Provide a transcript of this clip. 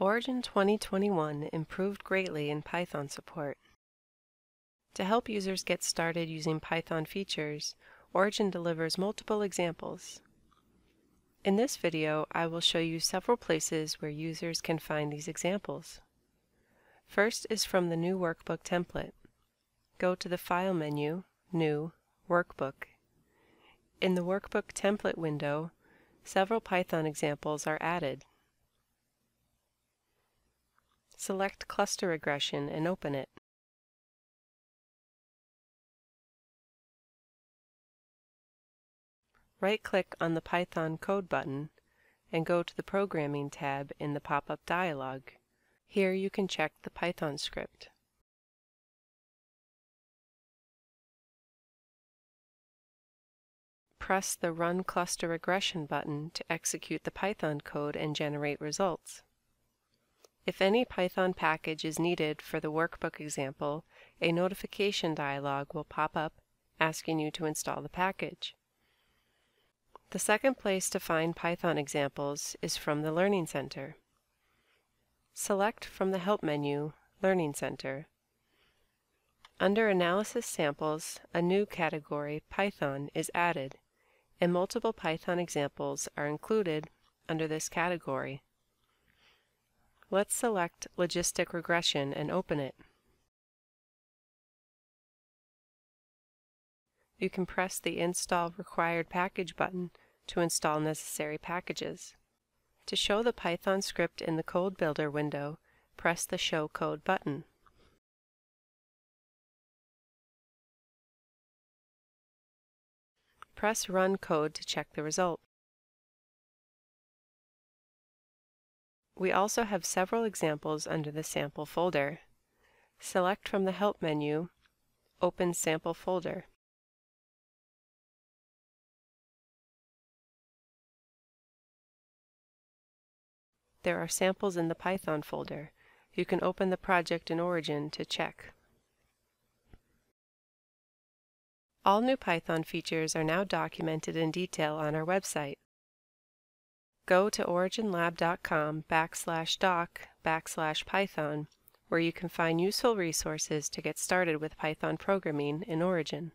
Origin 2021 improved greatly in Python support. To help users get started using Python features, Origin delivers multiple examples. In this video, I will show you several places where users can find these examples. First is from the New Workbook template. Go to the File menu, New, Workbook. In the Workbook template window, several Python examples are added. Select Cluster Regression and open it. Right-click on the Python Code button and go to the Programming tab in the pop-up dialog. Here you can check the Python script. Press the Run Cluster Regression button to execute the Python code and generate results. If any Python package is needed for the workbook example, a notification dialog will pop up asking you to install the package. The second place to find Python examples is from the Learning Center. Select from the Help menu, Learning Center. Under Analysis Samples, a new category, Python, is added, and multiple Python examples are included under this category. Let's select Logistic Regression and open it. you can press the Install Required Package button to install necessary packages. To show the Python script in the Code Builder window, press the Show Code button. Press Run Code to check the result. We also have several examples under the Sample folder. Select from the Help menu, Open Sample folder. There are samples in the Python folder. You can open the project in Origin to check. All new Python features are now documented in detail on our website. Go to originlab.com backslash doc backslash python where you can find useful resources to get started with Python programming in Origin.